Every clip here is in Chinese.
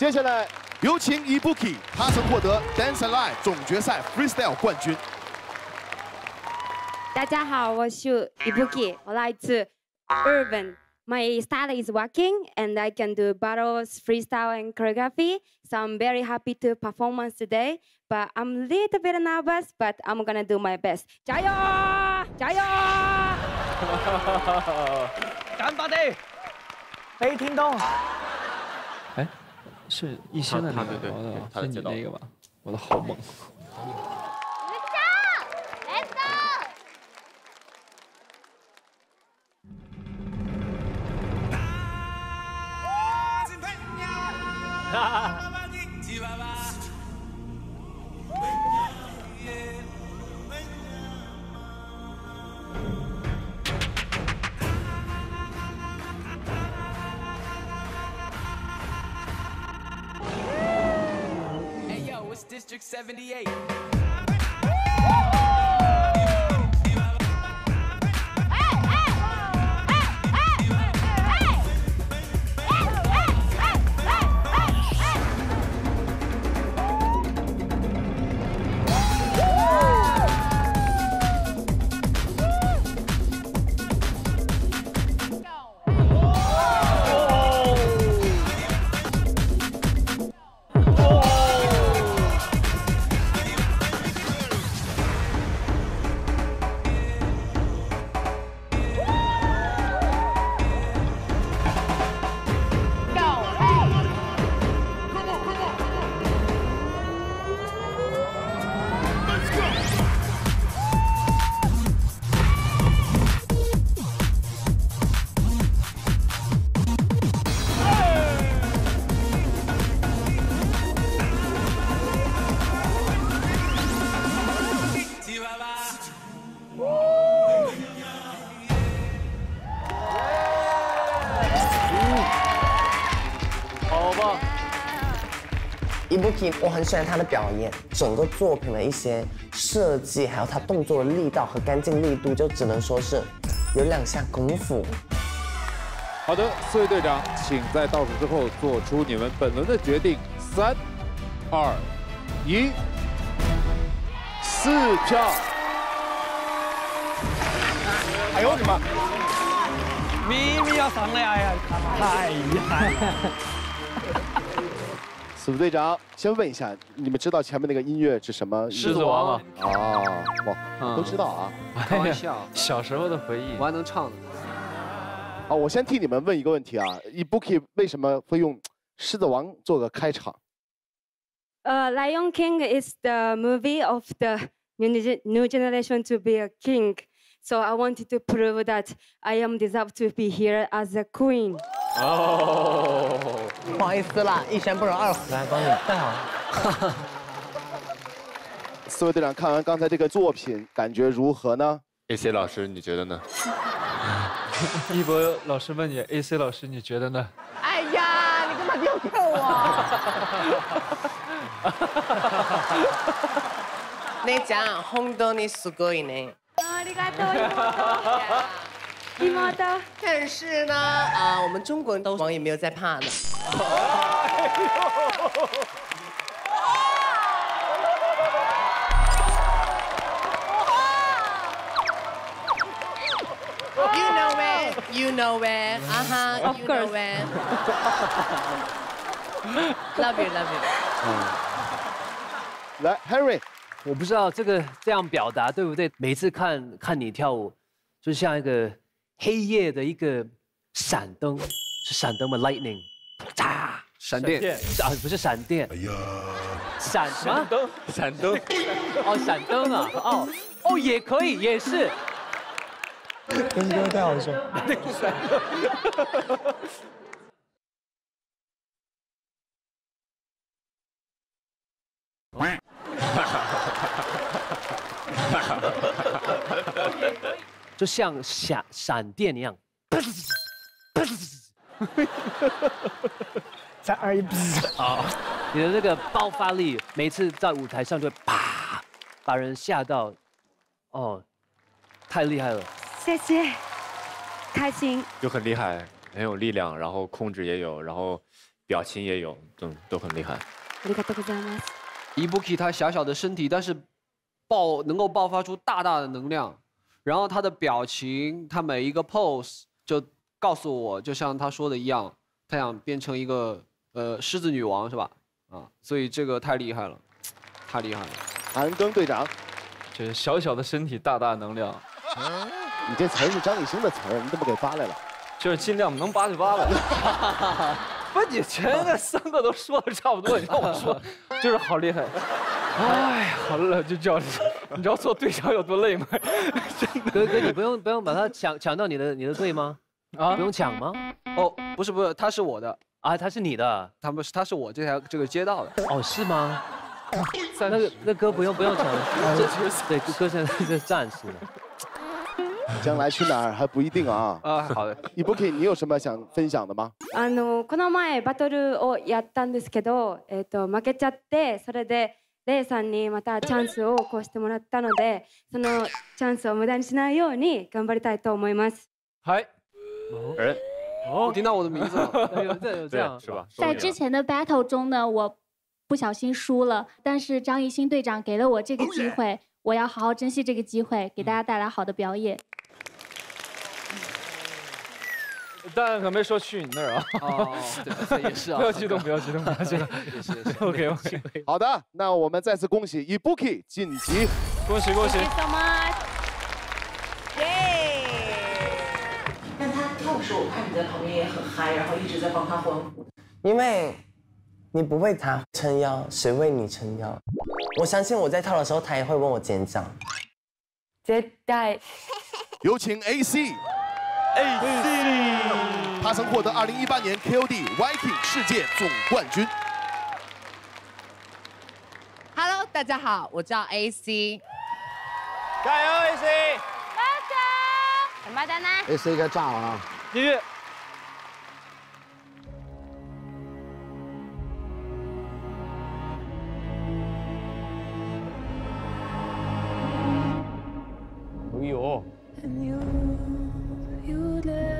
接下来有请 Ibuki，他曾获得 Dance Alive 总决赛 Freestyle 冠军。大家好，我是 Ibuki，我来自日本。My style is walking and I can do battles, freestyle and choreography. So I'm very happy to performance today. But I'm a little bit nervous, but I'm gonna do my best. 加油！加油！干巴的，没听懂。哎，是一些的那个，是你那个吧？我的好猛。District 78. 我很喜欢他的表演，整个作品的一些设计，还有他动作的力道和干净力度，就只能说是有两下功夫。好的，四位队长，请在倒数之后做出你们本轮的决定。三、二、一，四票。哎呦我的妈！咪咪要上了呀！太厉害！四队长，先问一下，你们知道前面那个音乐是什么？狮子王啊！哦，哇，都知道啊！开玩笑，小时候的回忆，我还能唱。呢。啊，我先替你们问一个问题啊，Ebooki 为什么会用《狮子王》做个开场？呃，《Lion King》is the movie of the new generation to be a king. So I wanted to prove that I am deserved to be here as a queen. 哦，不好意思啦，一山不容二虎。来，帮你带好。四位队长看完刚才这个作品，感觉如何呢？AC 老师，你觉得呢？一博老师问你，AC 老师你觉得呢？哎呀，你干嘛丢给我？你讲，红豆你すごいね。ありがとう。 妹，但是呢，啊，我们中国人都王也没有在怕的。You know where, you know where, 啊哈，You know where. Love you, love you. 来，Harry，我不知道这个这样表达对不对？每次看看你跳舞，就像一个。黑夜的一个闪灯，是闪灯吗？Lightning，炸，闪电啊，不是闪电。哎呀，闪什么？灯，闪灯。哦，闪灯啊，哦，哦，也可以，也是。跟哥太好笑。就像闪闪电一样，再二一，啊！你的那个爆发力，每次在舞台上就会啪，把人吓到，哦，太厉害了！谢谢，开心。就很厉害，很有力量，然后控制也有，然后 表情也有，都都很厉害。ありがとうございます。 Ibuki 他小小的身体，但是爆能够爆发出大大的能量， 然后他的表情，他每一个 pose 就告诉我，就像他说的一样，他想变成一个呃狮子女王是吧？啊，所以这个太厉害了，太厉害了。韩庚队长，就是小小的身体，大大能量。你这词儿是张艺兴的词儿，你怎么给扒来了？就是尽量能扒就扒了。不，你前面三个都说的差不多，你让我说，就是好厉害。哎，好累，就叫，你知道做队长有多累吗？哥哥，你不用不用把他抢抢到你的你的队吗？啊，不用抢吗？哦，不是不是，他是我的啊，他是你的，他不是他是我这条这个街道的。哦，是吗？那个那哥不用不用抢，对哥现在是战士了。将来去哪儿还不一定啊。啊，好的。 Ibuki，你有什么想分享的吗？あのこの前バトルをやったんですけど、えっ、と負けちゃってそれで レイさんにまたチャンスをこうしてもらったので、そのチャンスを無駄にしないように頑張りたいと思います。嗨，哎，哦，听到我的名字了，有这有这样是吧？在之前的 battle 中呢，我不小心输了，但是张艺兴队长给了我这个机会，我要好好珍惜这个机会，给大家带来好的表演。 但可没说去你那儿啊。哦，对，也是啊。不要激动，不要激动，不要激动。也是也是。OK OK，好的，那我们再次恭喜 Ibuki 晋级，恭喜恭喜 Thank！you so much. 但他跳的时候，我看你在旁边也很嗨，然后一直在帮他欢呼。因为你不为他撑腰，谁为你撑腰？我相信我在跳的时候，他也会问我尖叫。接待。有请 AC。AC，他曾获得2018年 KOD Viking 世界总冠军。Hello，大家好，我叫 AC。加油 AC！什么的呢？AC 该炸了啊！音乐。哎呦！you left.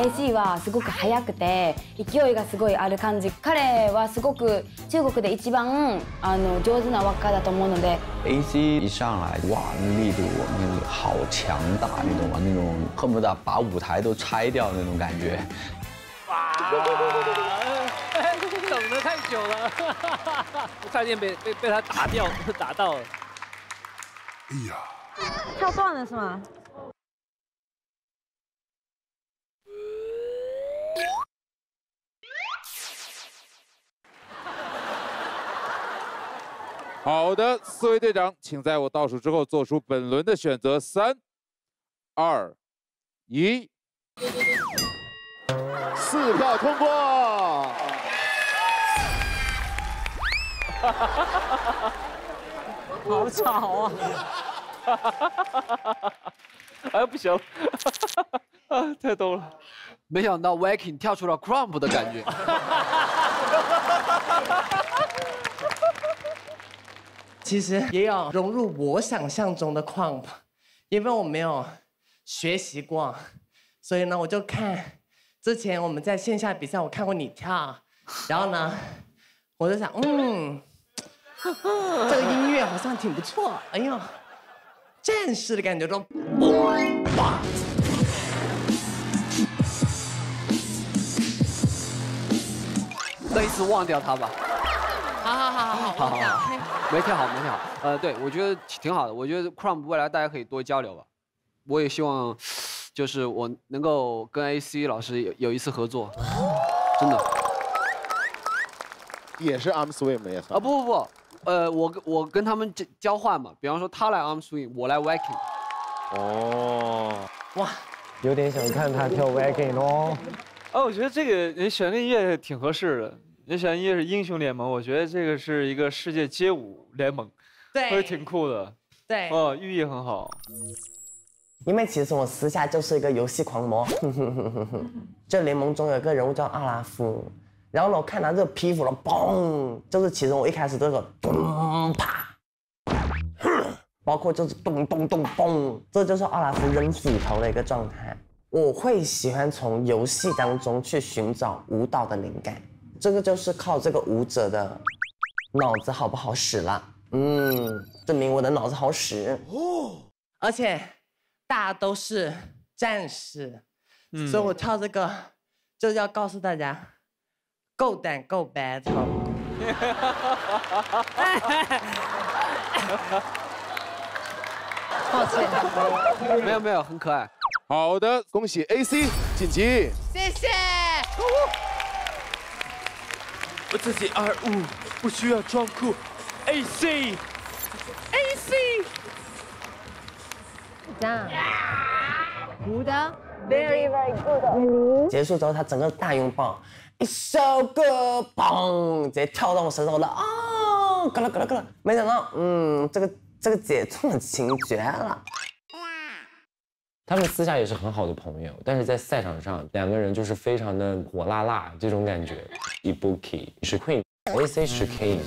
AC はすごく速くて勢いがすごいある感じ彼はすごく中国で一番あの上手な輪っかだと思うので AC 一上来，哇，那力度那个好强大，你懂吗？那种恨不得把舞台都拆掉那种感觉。等的太久了，差点被被被他打掉，打到了。哎呀，跳断了是吗？好的，四位队长，请在我倒数之后做出本轮的选择。三、二、一，四票通过。好吵啊！哎，不行了，啊，太逗了。没想到 Viking 跳出了 Crump 的感觉。。。。。。。。。。。。。。。。。。。。。。。。。。。。。。。。。。。。。。。。。。。。。。。。。。。。。。。。。。。。。。。。。。。。。。。。。。。。。。。。。。。。。。。。。。。。。。。。。。。。。。。。。。。。。。。。。。。。。。。。。。。。。。。。。。。。。。。。。。。。。。。。。。。。。。။ 其实也有融入我想象中的 crump，因为我没有学习过，所以呢，我就看之前我们在线下比赛，我看过你跳，然后呢，我就想，嗯，这个音乐好像挺不错，哎呦，战士的感觉都，哇！这一次忘掉他吧。好好好好好，忘掉。嘿没跳好，没跳好。呃，对，我觉得挺好的。我觉得 Crumb 未来大家可以多交流吧。我也希望，就是我能够跟 AC 老师有有一次合作，真的。也是 arm swing 也算。啊不不不，呃，我我跟他们交交换嘛，比方说他来 arm swing，我来 waking。哦，哇，有点想看他跳 waking 哦。哦，我觉得这个人选的音乐挺合适的。你喜欢音乐是英雄联盟，我觉得这个是一个世界街舞联盟，对会挺酷的。对哦，寓意很好。因为其实我私下就是一个游戏狂魔，这联盟中有一个人物叫阿拉夫，然后呢，我看他这个皮肤了，嘣，就是其实我一开始这个咚啪，包括就是咚咚咚嘣，这就是阿拉夫扔斧头的一个状态。我会喜欢从游戏当中去寻找舞蹈的灵感，这个就是靠这个舞者的脑子好不好使了。嗯，证明我的脑子好使哦，而且大家都是战士，所以我跳这个就是要告诉大家，够胆够 battle。抱歉，没有没有，很可爱。好的，恭喜 AC 晋级。谢谢。我自己二五，不需要装酷。AC，AC，这样，舞的 very very good。结束之后，他整个大拥抱，一首歌，嘣，直接跳到我身上，我的啊，咯了咯了咯了，没想到，嗯，这个这个姐这么勤绝了。他们私下也是很好的朋友，但是在赛场上，两个人就是非常的火辣辣这种感觉。Ibuki 是 Queen，AC 是 King。